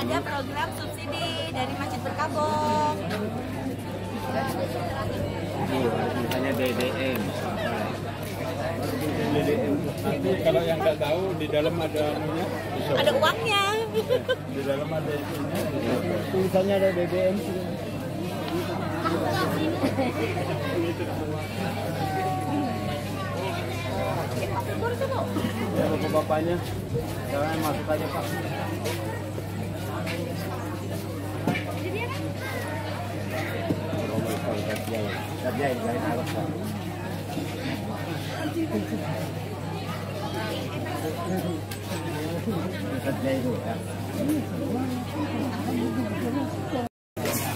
ada program subsidi dari Masjid Berkabung. misalnya BBM BBM. Nanti kalau yang nggak tahu di dalam ada anunya, bisa. Ada uangnya. di dalam ada itunya. tulisannya ada BBM ya bapak-bapaknya jangan masuk aja pak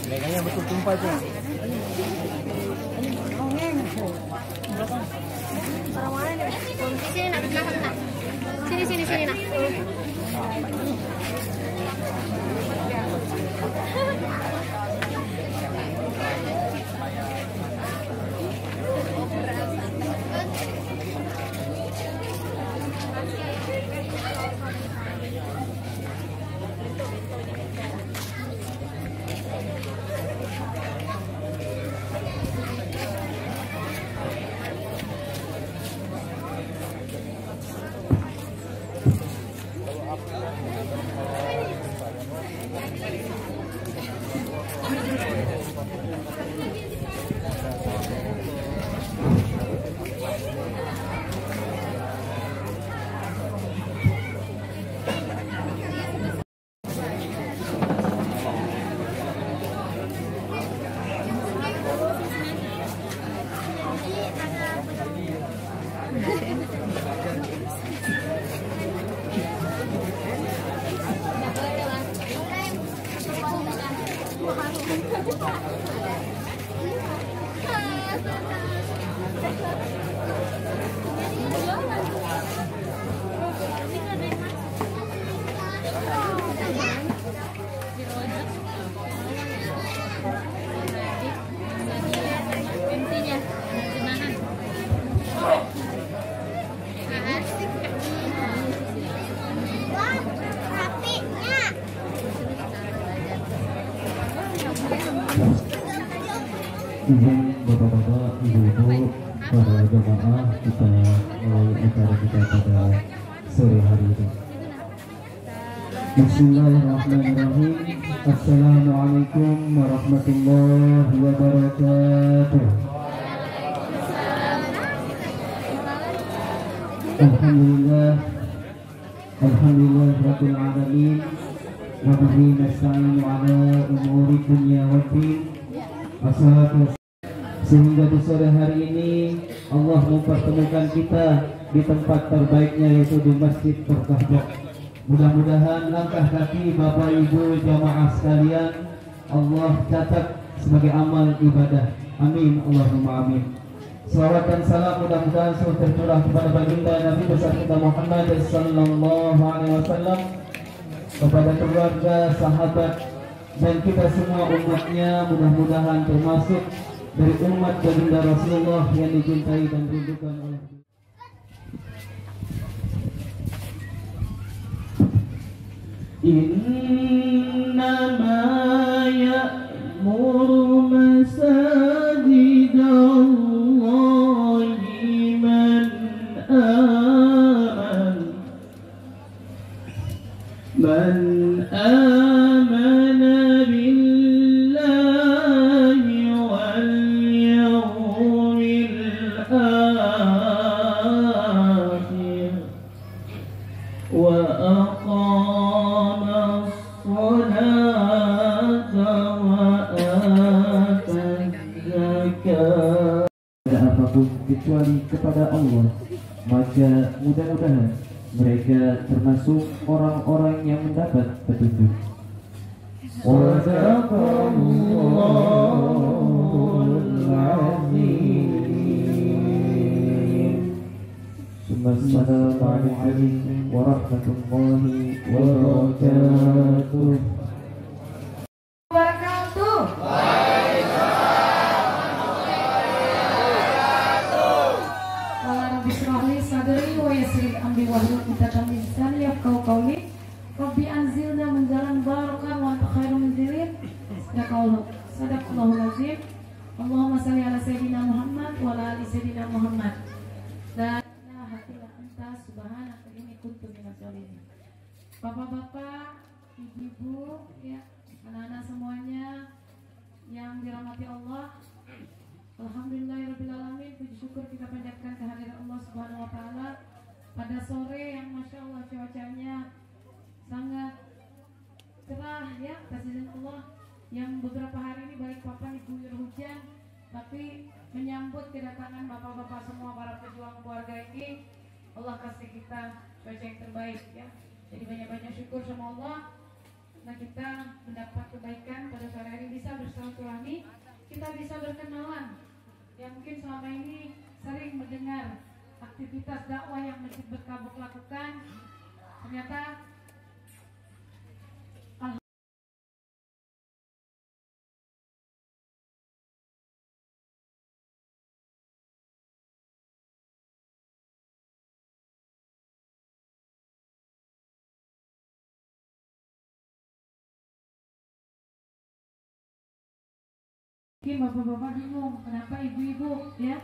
Megangnya betul tumpah tuh. Sini nak. Sini, sini. Ala umuri dunia Wassalatu sehingga di sore hari ini Allah mempertemukan kita di tempat terbaiknya yaitu di Masjid Berkahjak. Mudah-mudahan langkah kaki Bapak Ibu jamaah sekalian Allah catat sebagai amal ibadah. Amin. Allahumma amin. Salawat dan salam mudah-mudahan selalu tercurah kepada baginda Nabi besar kita Muhammad sallallahu alaihi wasallam kepada keluarga, sahabat dan kita semua umatnya mudah-mudahan termasuk dari umat baginda Rasulullah yang dicintai dan dirindukan oleh Inna ma ورحمة الله وبركاته Allah. Alhamdulillahirobbilalamin. Puji syukur kita panjatkan kehadiran Allah Subhanahu Wa Taala. Pada sore yang masya Allah cuacanya sangat cerah ya kasih Allah yang beberapa hari ini balik papan diguyur hujan tapi menyambut kedatangan bapak-bapak semua para pejuang keluarga ini. Allah kasih kita cuaca yang terbaik ya. Jadi banyak-banyak syukur sama Allah. Nah kita mendapat kebaikan pada sore hari bisa bersilaturahmi kita bisa berkenalan. Yang mungkin selama ini sering mendengar aktivitas dakwah yang Masjid Berkabuk lakukan. Ternyata Mungkin bapak-bapak bingung, kenapa ibu-ibu ya?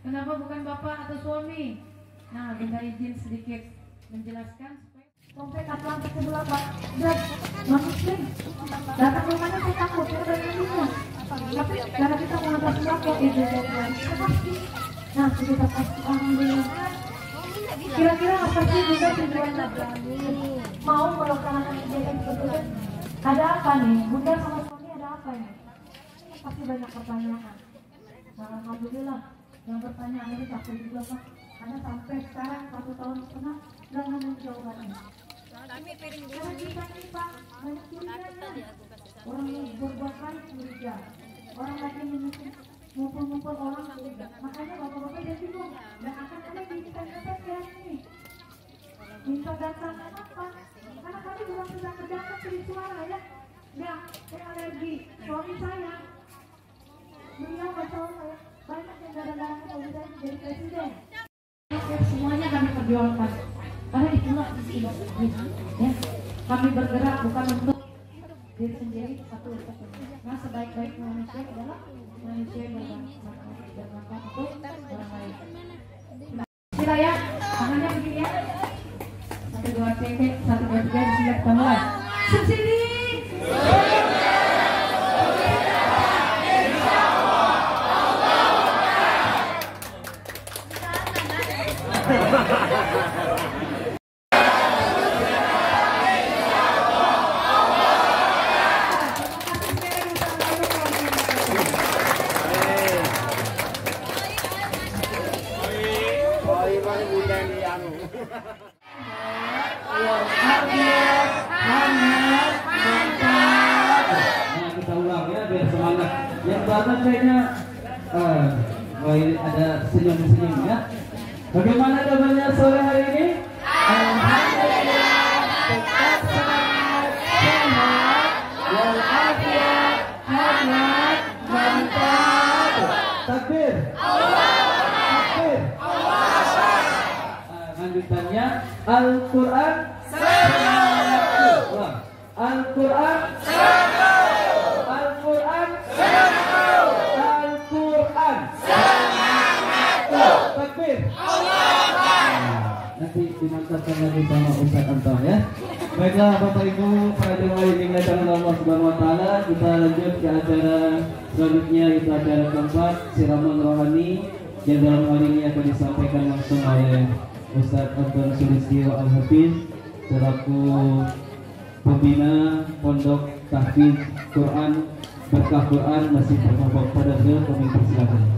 Kenapa bukan bapak atau suami? Nah, minta izin sedikit menjelaskan supaya Sampai Atlantik sebelah Pak. Dan manusia datang ke mana saya takut banyak bingung. Tapi karena kita mengatas sembako itu. Kita pasti. Nah, kita pasti alhamdulillah. Kira-kira apa sih juga tujuan mau melaksanakan kegiatan itu? Ada apa nih? Bunda sama suami ada apa nih? Pasti banyak pertanyaan. Nah, alhamdulillah yang pertanyaan ini takut juga Pak. Karena sampai sekarang satu tahun setengah nggak nemu jawabannya. Karena kita ini Pak banyak curiganya. Orang yang berbuat baik curiga. Orang lagi menyusun ngumpul-ngumpul orang curiga. Makanya bapak-bapak jadi bingung. Dan akan ada diminta dapat ya ini. Minta data apa? Karena kami sedang berdapat di suara ya. Ya, saya alergi. Suami saya beliau masya Allah ya banyak yang gara-gara kalau bisa jadi presiden. Ya, semuanya kami perjuangkan. Karena itulah isi hidup ya. Kami bergerak bukan untuk diri sendiri satu untuk nah sebaik-baik manusia adalah manusia yang bermanfaat untuk orang lain sila ya tangannya begini ya. Satu dua tiga satu dua tiga siap mulai subsidi Bagaimana kabarnya sore hari ini? Alhamdulillah tetap semangat, sehat, walafiat, hangat, mantap. Takbir. Takbir. Ah, lanjutannya Al-Quran Ulang. Al-Quran Al-Quran Al-Quran Takbir Nanti dimantapkan lagi sama Ustaz Anton ya Baiklah Bapak Ibu para jemaah yang dimuliakan Allah Subhanahu wa taala, kita lanjut ke acara selanjutnya itu acara keempat siraman rohani yang dalam hal ini akan disampaikan langsung oleh Ustaz Anton Sulistio Al Hafiz selaku pembina Pondok Tahfiz Quran Berkah Quran masih berpokok pada ke kami persilakan.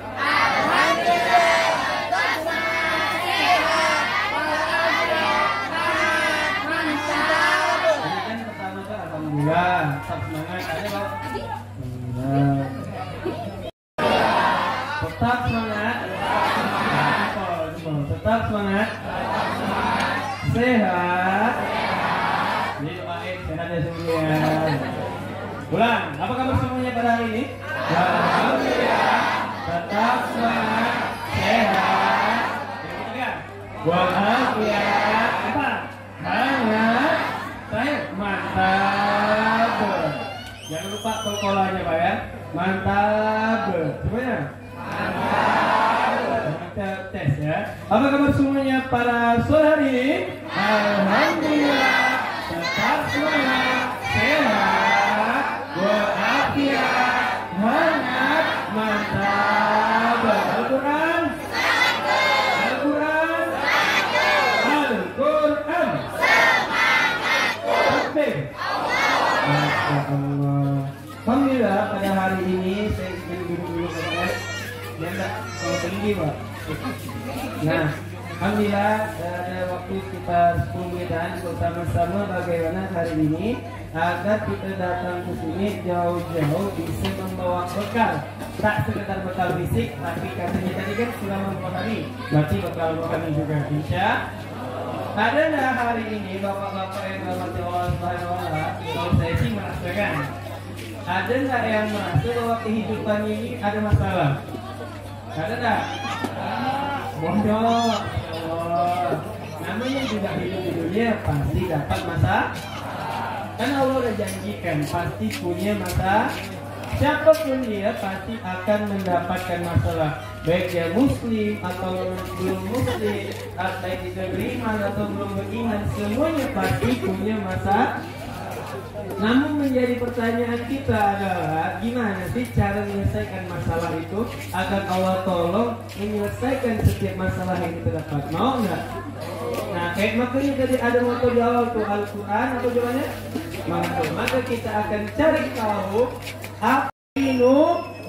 tetap semangat. Tetap semangat. Sehat. Doain sehat ada semuanya. Ulang, apa kabar semuanya pada hari ini? Alhamdulillah, tetap semangat, sehat, walafiat, apa? Hangat, saya mantap. Jangan kolkolanya pak ya, mantap. Semuanya? Mantap tes ya. Apa kabar semuanya para ini? Alhamdulillah, tetap semangat, tinggi pak. Nah, Alhamdulillah ada waktu 10 menitan bersama-sama bagaimana hari ini agar kita datang ke sini jauh-jauh bisa membawa bekal tak sekedar bekal fisik tapi katanya tadi kan dua hari berarti bekal rohani juga ada nggak hari ini bapak-bapak yang dirahmati Allah Subhanahu wa? Kalau saya sih merasakan. Ada nggak yang merasa bahwa kehidupannya ini ada masalah? Ada nggak? Bodoh. Oh. Namanya juga hidup di dunia pasti dapat masa. Kan Allah udah janjikan pasti punya masa. Siapa pun dia pasti akan mendapatkan masalah Baik dia muslim atau belum muslim Baik dia beriman atau belum beriman Semuanya pasti punya masa namun menjadi pertanyaan kita adalah gimana sih cara menyelesaikan masalah itu agar Allah tolong menyelesaikan setiap masalah yang kita dapat. Mau nggak? Nah, kayak makanya tadi ada moto di awal tuh Al-Quran apa jawabannya? Mampu. Maka kita akan cari tahu Aminu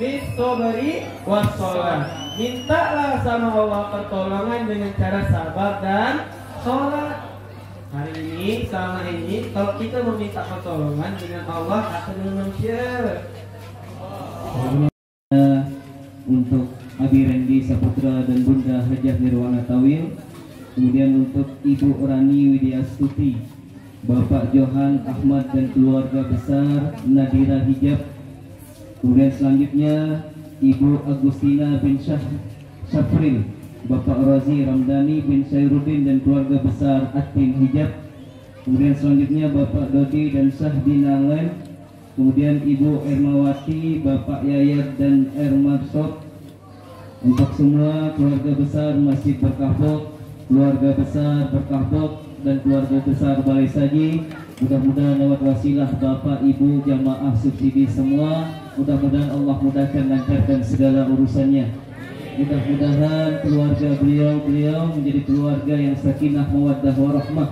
bisobari wassalam. Mintalah sama Allah pertolongan dengan cara sabar dan sholat. Hari ini sama ini kalau kita meminta pertolongan dengan Allah atau dengan manusia. untuk Abi Rendi Saputra dan Bunda Hajah Nirwana Tawil kemudian untuk Ibu Rani Widyastuti Bapak Johan Ahmad dan keluarga besar Nadira Hijab kemudian selanjutnya Ibu Agustina bin Syah Bapak Razi Ramdhani bin Syairuddin dan keluarga besar Atin Hijab. Kemudian selanjutnya Bapak Dodi dan Sahdina Lem kemudian Ibu Ermawati, Bapak Yayat dan Ermarsot untuk semua keluarga besar Masjid Berkahbok, keluarga besar Berkahbok dan keluarga besar Balai Saji. Mudah-mudahan lewat wasilah Bapak Ibu jamaah subsidi semua. Mudah-mudahan Allah mudahkan lancarkan segala urusannya mudah-mudahan keluarga beliau-beliau menjadi keluarga yang sakinah mawaddah warahmah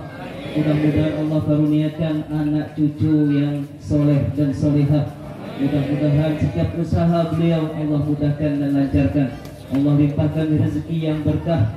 Mudah-mudahan Allah karuniakan anak cucu yang soleh dan solehah. Mudah-mudahan setiap usaha beliau Allah mudahkan dan lancarkan. Allah limpahkan rezeki yang berkah.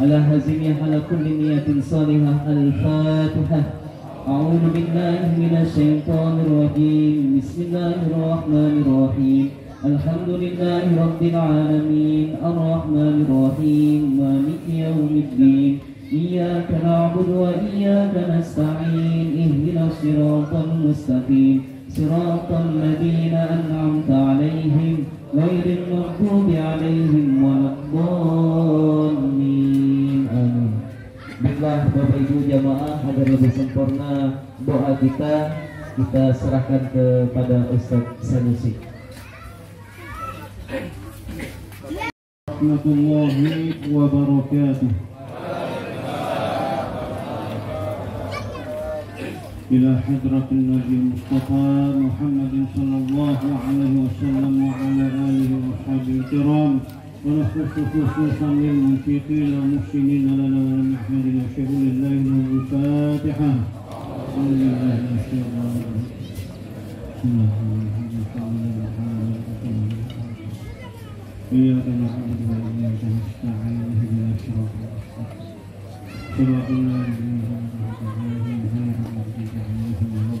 Ala hazimiyah ala kulli niyatin salihah al-fatihah. أعوذ بالله من الشيطان الرجيم بسم الله الرحمن الرحيم الحمد لله رب العالمين الرحمن الرحيم مالك يوم الدين إياك نعبد وإياك نستعين اهدنا الصراط المستقيم صراط الذين أنعمت عليهم غير المغضوب عليهم ولا الضالين آمين Baiklah Bapak Ibu jamaah agar lebih sempurna doa kita kita serahkan kepada Ustaz Sanusi. Warahmatullahi wabarakatuh. إلى حضرة النبي المصطفى محمد صلى الله عليه وسلم وعلى آله وأصحابه الكرام. ونخص خصوصا للمنفقين والمحسنين لنا ولمحمد وشهود الله له الفاتحة. بسم الله إياك نعبد وإياك نستعين اهدنا الصراط المستقيم صراط الذين أنعمت عليهم غير المغضوب عليهم ولا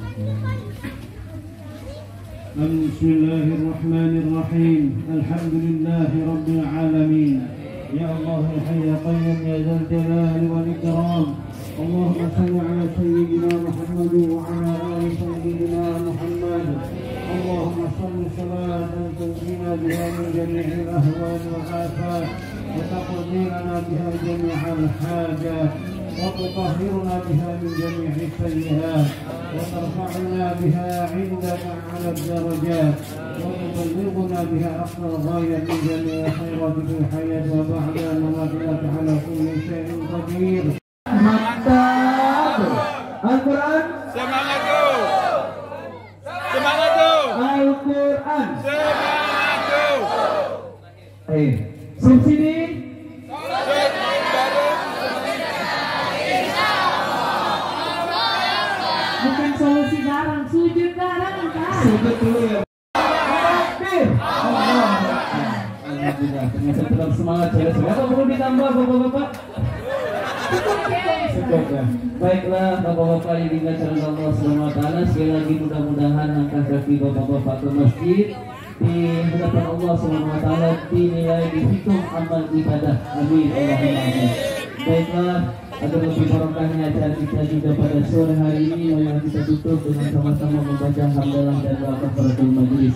الضالين بسم الله الرحمن الرحيم. الحمد لله رب العالمين. يا الله يا حي يا قيوم يا ذا الجلال والإكرام. اللهم صل على سيدنا محمد وعلى آل سيدنا محمد. اللهم صل صلاة تنجينا بها من جميع الأهوال والآفات وتقضي لنا بها جميع الحاجات وتطهرنا بها من جميع السيئات وترفعنا بها عندك على الدرجات وتبلغنا بها أقصى الغاية من جميع الخيرات في الحياة وبعد الممات على كل شيء قدير Mantap. Sujud dulu ya. Alhamdulillah, tetap semangat ya. Apa perlu ditambah bapak-bapak? Cukup ya. Baiklah bapak-bapak yang oleh Allah taala sekali lagi mudah-mudahan langkah kaki bapak-bapak ke masjid di hadapan Allah taala dinilai dihitung amal ibadah. Amin. Allahumma amin. Baiklah agar lebih barokahnya acara kita juga pada sore hari ini marilah kita tutup dengan sama-sama membaca hamdalah dan doa kafaratul majelis.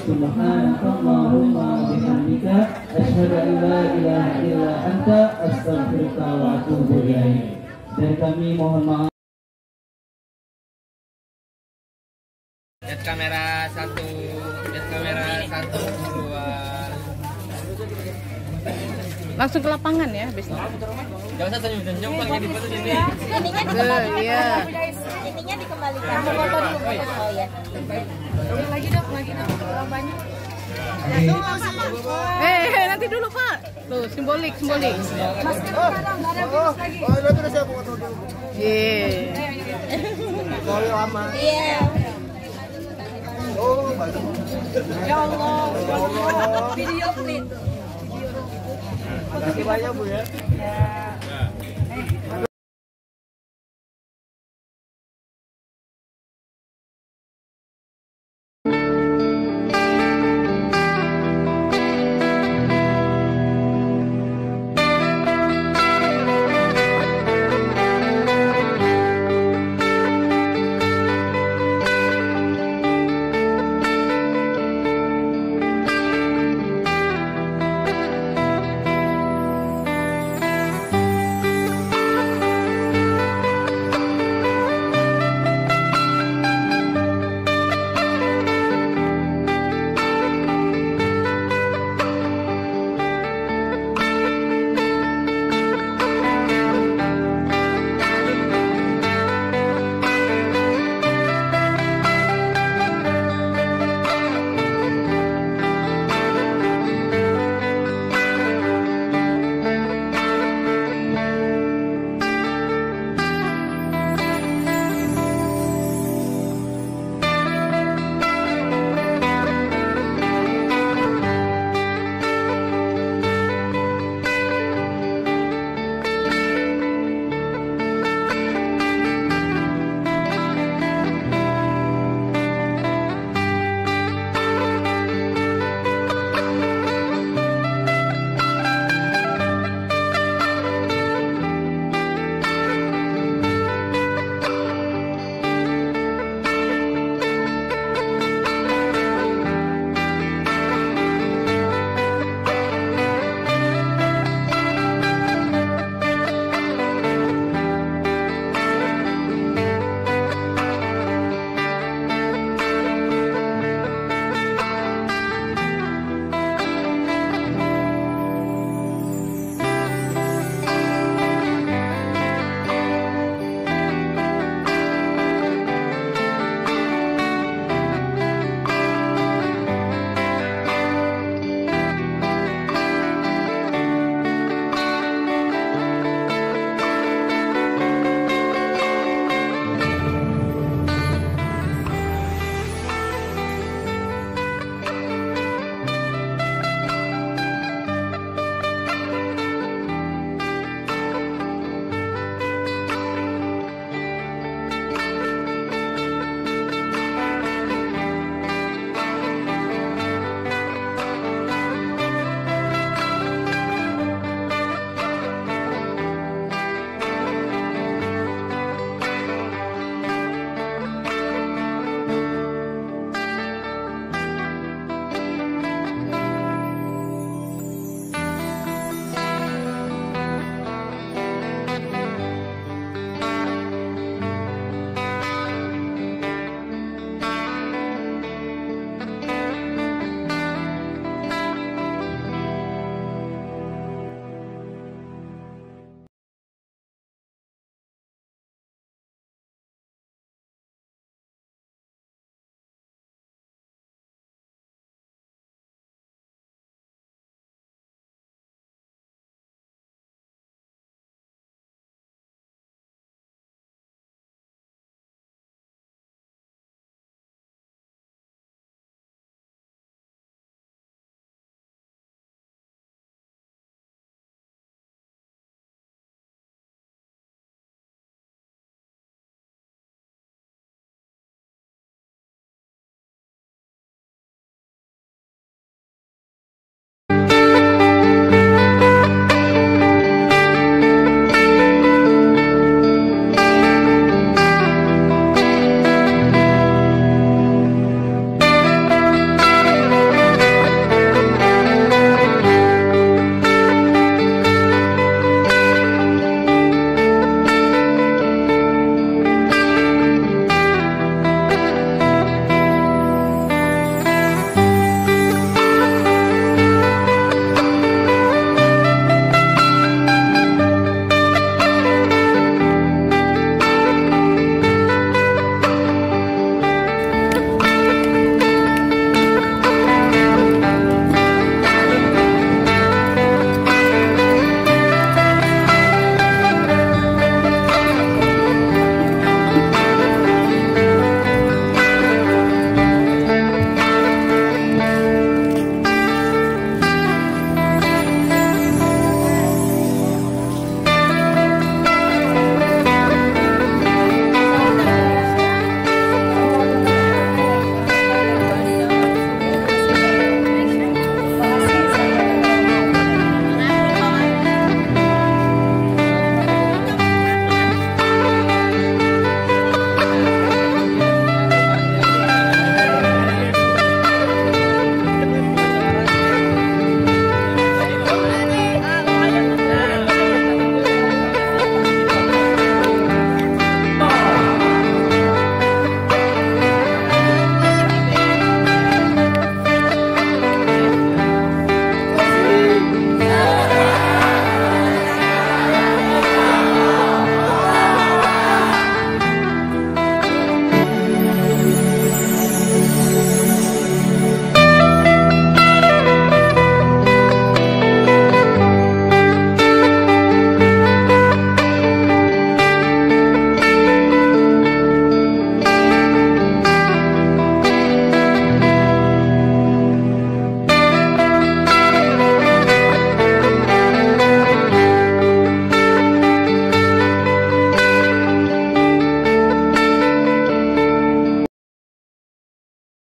Subhanakallahumma wa bihamdika asyhadu an la ilaha illa anta astaghfiruka wa atubu ilaik. Dan kami mohon maaf kamera satu, Langsung ke lapangan ya habis itu. Gak usah senyum-senyum bang, jadi foto jadi. Ininya dikembalikan. iya. Ininya dikembalikan. Foto dulu. Oh ya. Lagi dong, lagi dong. Banyak. Eh, eh, nanti dulu Pak. Tuh, simbolik, simbolik. Masker sekarang nggak ada virus lagi. Iya. Iya. Ya Allah. Video klip. Terima kasih banyak bu ya.